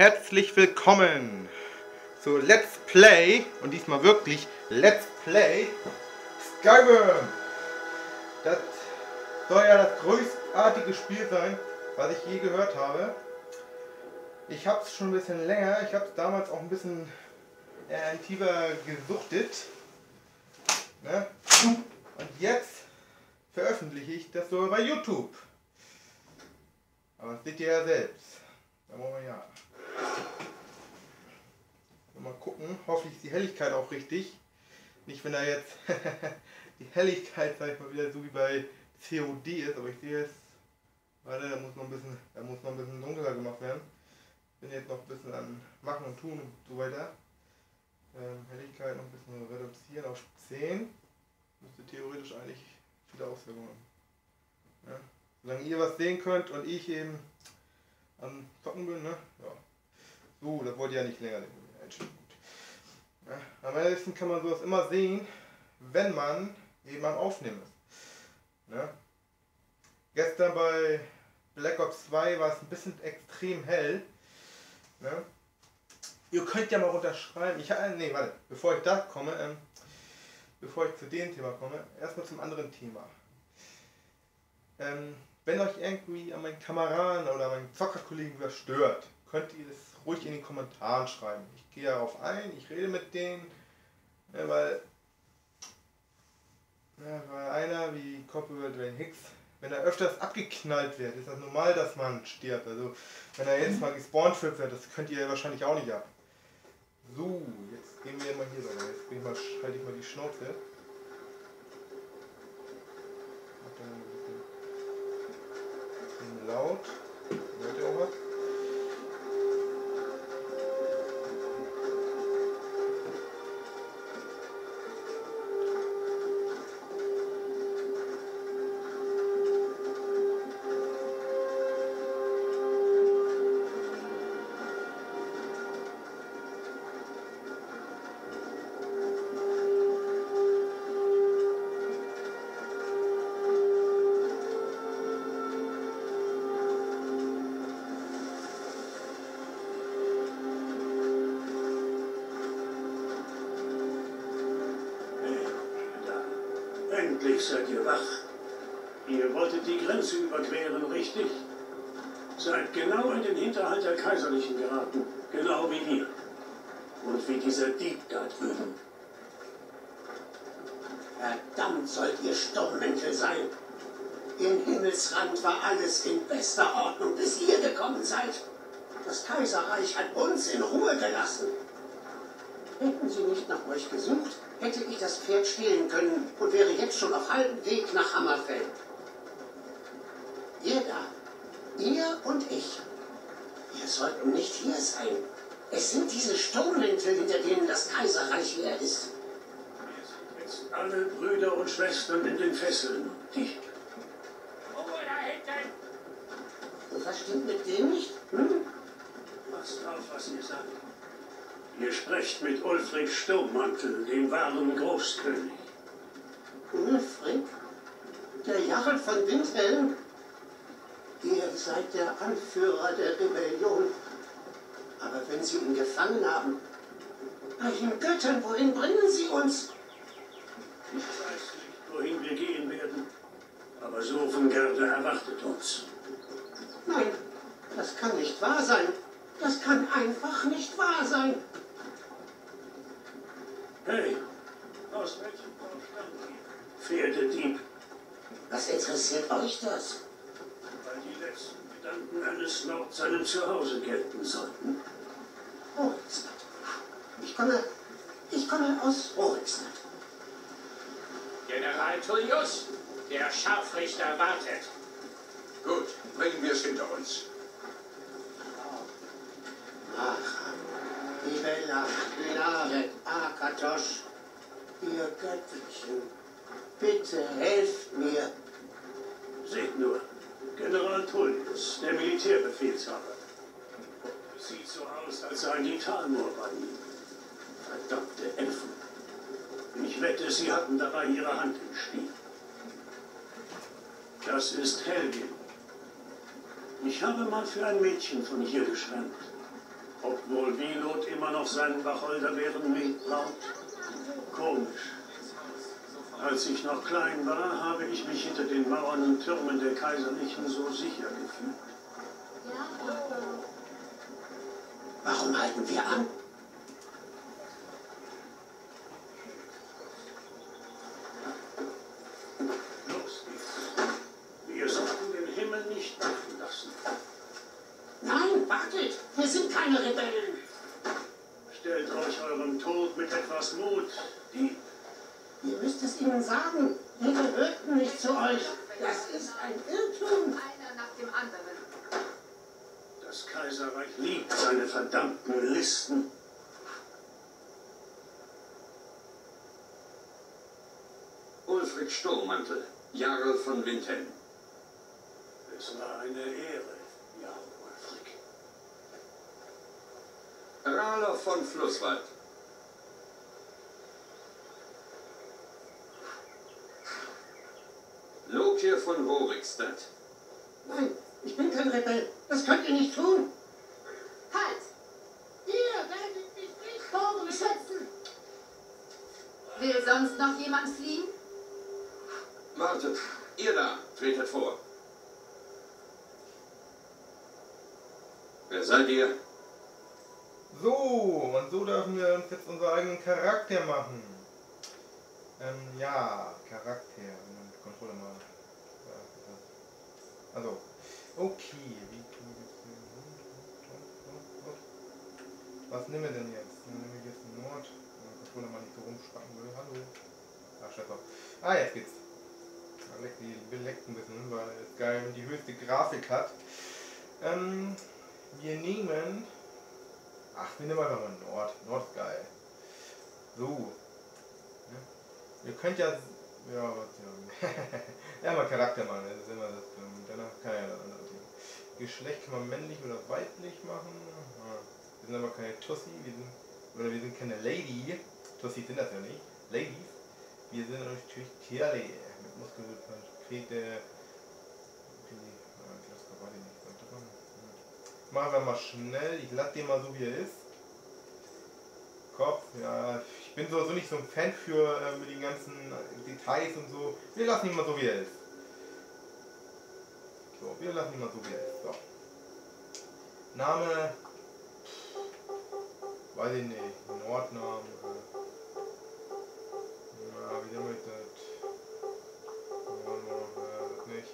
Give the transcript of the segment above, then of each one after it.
Herzlich willkommen zu Let's Play und diesmal wirklich Let's Play Skyrim. Das soll ja das größtartige Spiel sein, was ich je gehört habe. Ich habe es schon ein bisschen länger, ich habe es damals auch ein bisschen äh, tiefer gesuchtet. Ne? Und jetzt veröffentliche ich das sogar bei YouTube. Aber das seht ihr ja selbst. Da wollen wir ja. Mal gucken, hoffentlich ist die Helligkeit auch richtig. Nicht wenn da jetzt die Helligkeit, sag ich mal, wieder so wie bei COD ist, aber ich sehe es. Warte, da muss noch ein bisschen, da muss noch ein bisschen dunkler gemacht werden. Bin jetzt noch ein bisschen an Machen und Tun und so weiter. Ähm, Helligkeit noch ein bisschen reduzieren auf 10. Müsste theoretisch eigentlich viele Auswirkungen haben. Ja. Solange ihr was sehen könnt und ich eben am Zocken bin, ne? Ja. So, das wollte ja nicht länger. Ja, am besten kann man sowas immer sehen, wenn man eben am Aufnehmen ist. Ne? Gestern bei Black Ops 2 war es ein bisschen extrem hell. Ne? Ihr könnt ja mal unterschreiben. Ich, äh, nee, warte, bevor ich da komme, ähm, bevor ich zu dem Thema komme, erstmal zum anderen Thema. Ähm, wenn euch irgendwie an meinen Kameraden oder meinen Zockerkollegen was stört, könnt ihr das ruhig in den Kommentaren schreiben. Ich gehe darauf ein, ich rede mit denen, ja, weil, ja, weil einer wie Copyright Dwayne Hicks, wenn er öfters abgeknallt wird, ist das normal, dass man stirbt. Also wenn er jetzt mal gespawnt wird, das könnt ihr wahrscheinlich auch nicht ab. So, jetzt gehen wir mal hier weiter. Jetzt bin ich mal, halte ich mal die Schnauze. laut. Endlich seid ihr wach. Ihr wolltet die Grenze überqueren, richtig? Seid genau in den Hinterhalt der Kaiserlichen geraten. Genau wie wir. Und wie dieser Dieb da drüben. Verdammt sollt ihr Sturmmäntel sein. Im Himmelsrand war alles in bester Ordnung, bis ihr gekommen seid. Das Kaiserreich hat uns in Ruhe gelassen. Hätten sie nicht nach euch gesucht, hätte ich das Pferd stehlen können und wäre jetzt schon auf halbem Weg nach Hammerfell. Ihr da, ihr und ich, wir sollten nicht hier sein. Es sind diese Sturmmäntel, hinter denen das Kaiserreich leer ist. Wir sind jetzt alle Brüder und Schwestern in den Fesseln. Die Ruhe da hinten! Und was stimmt mit dem nicht? Hm? Passt auf, was ihr sagt. Ihr sprecht mit Ulfric Sturmmantel, dem wahren Großkönig. Ulfric? Der Jarl von Windhelm? Ihr seid der Anführer der Rebellion. Aber wenn Sie ihn gefangen haben, bei den Göttern, wohin bringen Sie uns? Ich weiß nicht, wohin wir gehen werden. Aber Sovengerde erwartet uns. Nein, das kann nicht wahr sein. Das kann einfach nicht wahr sein. Hey, aus welchem Dorf stammt ihr? Pferdedieb, Was interessiert euch das? weil die letzten Gedanken eines Lords seinem Zuhause gelten sollten. Roriksnat. Ich komme, ich komme aus Roriksnat. General Tullius, der Scharfrichter wartet. Gut, bringen wir es hinter uns. Ibella, Minaret, Akatosh, ihr Götterchen, bitte helft mir. Seht nur, General Tullius, der Militärbefehlshaber. Sieht so aus, als seien die Talmor bei ihm. Verdammte Elfen. Ich wette, sie hatten dabei ihre Hand im Spiel. Das ist Helgin. Ich habe mal für ein Mädchen von hier geschwärmt. Obwohl Wilot immer noch seinen Wacholderbeeren mitbraut? Komisch. Als ich noch klein war, habe ich mich hinter den Mauern und Türmen der Kaiserlichen so sicher gefühlt. Warum halten wir an? Los geht's. Wir sollten den Himmel nicht wachen lassen. Nein, wartet! Wir sind keine Rebellen! Stellt euch eurem Tod mit etwas Mut, die Es ihnen sagen. Wir gehörten nicht zu euch. Das ist ein Irrtum. Einer nach dem anderen. Das Kaiserreich liebt seine verdammten Listen. Ulfric Sturmmantel, Jarl von Windhelm. Es war eine Ehre, ja, Ulfric. Ralof von Flusswald. Von Rorikstadt. Nein, ich bin kein Rebell. Das könnt ihr nicht tun. Halt! Ihr werdet mich nicht Bogen schätzen. Will sonst noch jemand fliehen? Wartet, ihr da, tretet vor. Wer seid ihr? So, und so dürfen wir uns jetzt unseren eigenen Charakter machen. Ähm, ja, Charakter. Moment, Controller mal. Also, okay. Wir? Was nehmen wir denn jetzt? Dann nehme ich jetzt Nord. Der Controller mal nicht so rumspacken würde. Hallo. Ach, scheiß drauf. Ah, jetzt geht's. Leckt die beleckt ein bisschen, weil es geil die höchste Grafik hat. Ähm, wir nehmen. Ach, wir nehmen einfach mal Nord. Nord ist geil. So. Ja. Ihr könnt ja. Ja, was ja. ja, mal Charakter machen. Das ist immer das. ähm, Danach kann ja das andere Ding. Geschlecht kann man männlich oder weiblich machen. Wir sind aber keine Tussi. Wir sind, oder wir sind keine Lady. Tussi sind das ja nicht. Ladies. Wir sind natürlich Kerle. Mit Muskelkonkrete. Machen wir mal schnell. Ich lasse den mal so wie er ist. Kopf, ja. Ich bin sowieso nicht so ein Fan für äh, mit den ganzen Details und so. Wir lassen ihn mal so wie er ist. So, wir lassen ihn mal so wie er ist. So. Name. Weiß ich nicht. Nordnamen. Oder ja, wie nennen wir das? Ja, das nicht.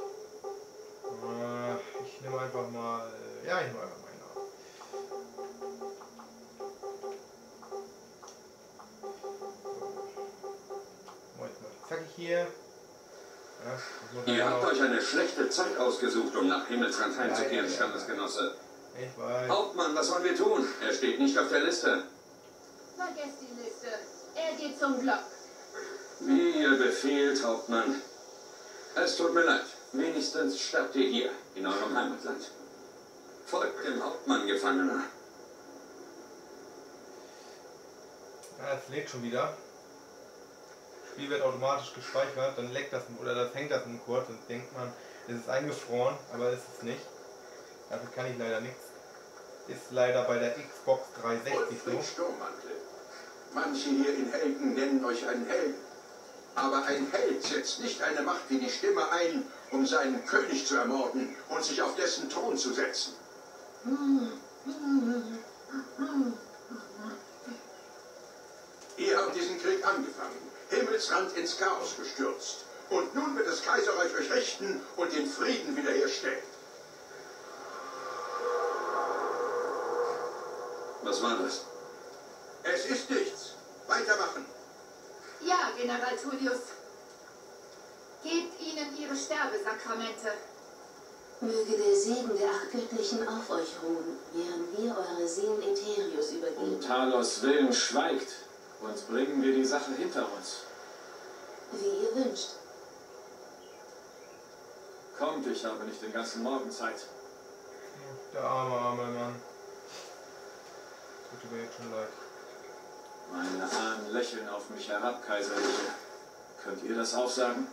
Äh, Ich nehme einfach mal. äh, Ja, ich nehme einfach meinen hier. Ja, das Ihr habt euch eine schlechte Zeit ausgesucht, um nach Himmelsrand heimzukehren, Ja. Standesgenosse. Ich weiß. Hauptmann, was sollen wir tun? Er steht nicht auf der Liste. Vergesst die Liste. Er geht zum Block. Wie ihr befehlt, Hauptmann. Es tut mir leid. Wenigstens sterbt ihr hier, in eurem Heimatland. Folgt dem Hauptmann, Gefangener. Ja, es lädt schon wieder. Spiel wird automatisch gespeichert, dann leckt das oder das hängt das nur kurz und denkt man, es ist eingefroren, aber ist es nicht. Dafür kann ich leider nichts. Ist leider bei der Xbox 360 Ulfric so. Sturmmantel. Manche hier in Helden nennen euch einen Helden. Aber ein Held setzt nicht eine Macht wie die Stimme ein, um seinen König zu ermorden und sich auf dessen Thron zu setzen. Ihr habt diesen Krieg angefangen, Himmelsrand ins Chaos gestürzt. Und nun wird das Kaiserreich euch richten und den Frieden wiederherstellen. Was war das? Es ist nichts. Weitermachen. Ja, General Tullius. Gebt ihnen ihre Sterbesakramente. Möge der Segen der acht Göttlichen auf euch ruhen, während wir eure Seelen Eterius Um übergeben. Talos Willen schweigt, und bringen wir die Sache hinter uns. Wie ihr wünscht. Kommt, ich habe nicht den ganzen Morgen Zeit. Der arme, arme Mann. Tut mir jetzt schon leid. Meine Ahnen lächeln auf mich herab, Kaiserliche. Könnt ihr das auch sagen?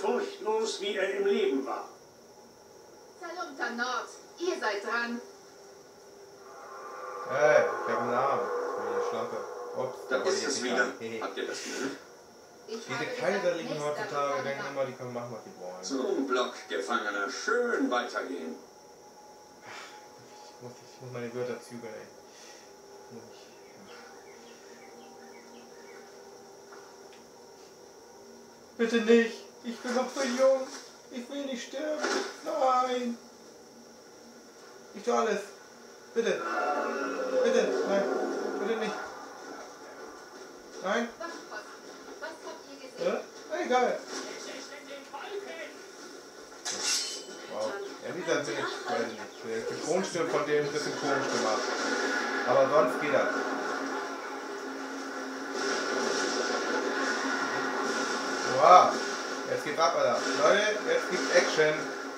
furchtlos, wie er im Leben war. Salumta Nord, ihr seid dran. Ey, ich hab einen Arm. Die Schlampe. Ups, Da wollte ist ich es jetzt wieder. nicht sagen. Habt ihr das gehört? Ich Diese Kaiserlichen heutzutage denken haben. immer, die können machen, was sie wollen. Zum Block, Gefangener. Schön weitergehen. Ich muss, ich muss meine Wörter zügeln, ey. Muss ich, ja. Bitte nicht! Ich bin noch so jung! Ich will nicht sterben! Nein! Ich tu alles! Bitte! Bitte! Nein! Bitte nicht! Nein? Wachposten, was habt ihr gesehen? Äh? Egal! Wow. Ja, dieser bin ich, weiß ich nicht. Die Synchronstimme von dem ist ein bisschen komisch gemacht. Aber sonst geht das. Wow. Jetzt geht's ab, Alter. Leute, jetzt gibt's Action.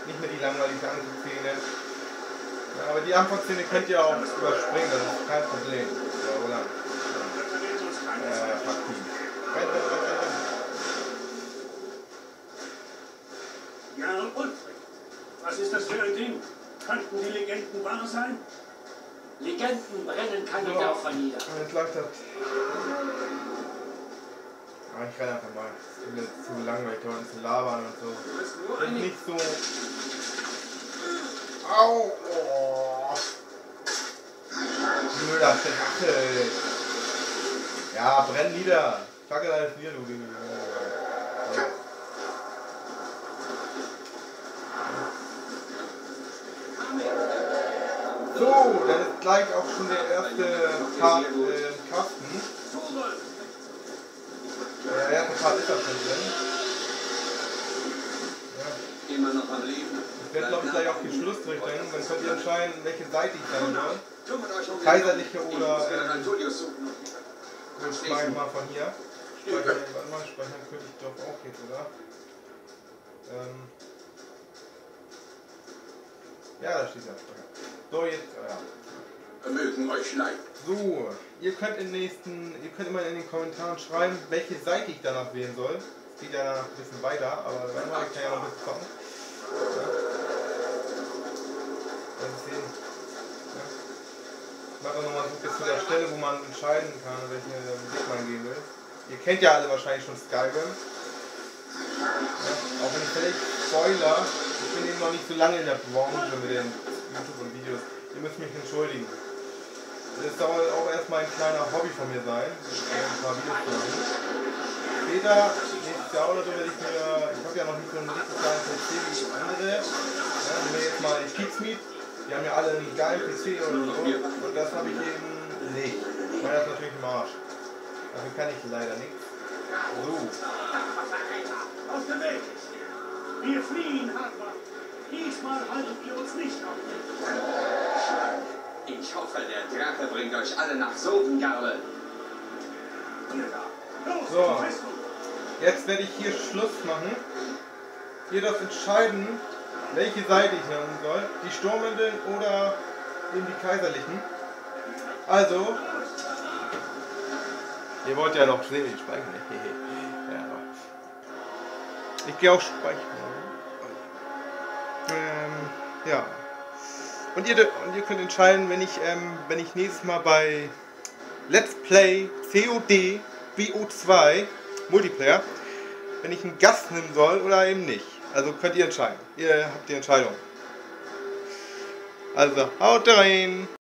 Nicht mehr die langweilige Anfangsszene. Ja, aber die Anfangsszene könnt ihr auch überspringen, das ist kein Problem. Ja, oder? Ist das für ein Ding? Könnten die Legenden wahr sein? Legenden brennen keine So. Dörfer nieder. Jetzt läuft das. Aber ich renne einfach mal. Es ist mir zu langweilig, da unten zu labern und so. Du bist nur ein nicht so. Au! Oh. Blöder Drache! Ja, brenn nieder! Fackel alles nieder, du Ding. So, dann ist gleich auch schon der erste Part äh, Kasten. Der erste Part ist da schon drin. Ja. immer noch am Leben. Ich werde glaube ich gleich auf die Schlussrichtung, dann könnt ihr entscheiden, welche Seite ich sein soll. Kaiserliche oder, ähm. Gut, ich mal von hier. Speichern, warte mal, speichern könnte ich doch auch jetzt, oder? Ähm ja, da steht ja Speichern. So, jetzt, ja. Mögen euch leid. So, ihr könnt im nächsten, ihr könnt immer in den Kommentaren schreiben, welche Seite ich danach wählen soll. Es geht ja danach ein bisschen weiter, aber warte mal, ich kann ja noch ein bisschen gucken. Ja. Das ist sehen. Ja. Ich mache nochmal so bis zu der Stelle, wo man entscheiden kann, welchen Weg man gehen will. Ihr kennt ja alle wahrscheinlich schon Skyrim. Ja. Auch wenn ich vielleicht Spoiler, ich bin eben noch nicht so lange in der Branche mit den YouTube und Videos. Ihr müsst mich entschuldigen. Das soll auch erstmal ein kleiner Hobby von mir sein, ein paar Videos zu machen. Später, nächstes Jahr oder so, werde ich mir, ich habe ja noch nicht so einen richtig kleinen PC wie andere. Ja, nehmen wir jetzt mal die Kicksmeet, die haben ja alle einen geilen PC oder so. Und das habe ich eben nicht. Ich meine, das ist natürlich im Arsch. Dafür kann ich leider nichts. So. Aus dem Weg! Wir fliehen. Diesmal halten wir uns nicht auf. Ich hoffe, der Drache bringt euch alle nach. Los, So. Jetzt werde ich hier Schluss machen. Ihr dürft entscheiden, welche Seite ich nehmen soll. Die Sturmenden oder eben die Kaiserlichen. Also, ihr wollt ja noch sehen, ich speichern. ja. Ich gehe auch speichern. Ja. Und ihr, und ihr könnt entscheiden, wenn ich, ähm, wenn ich nächstes Mal bei Let's Play COD WO2 Multiplayer, wenn ich einen Gast nehmen soll oder eben nicht. Also könnt ihr entscheiden. Ihr habt die Entscheidung. Also haut rein!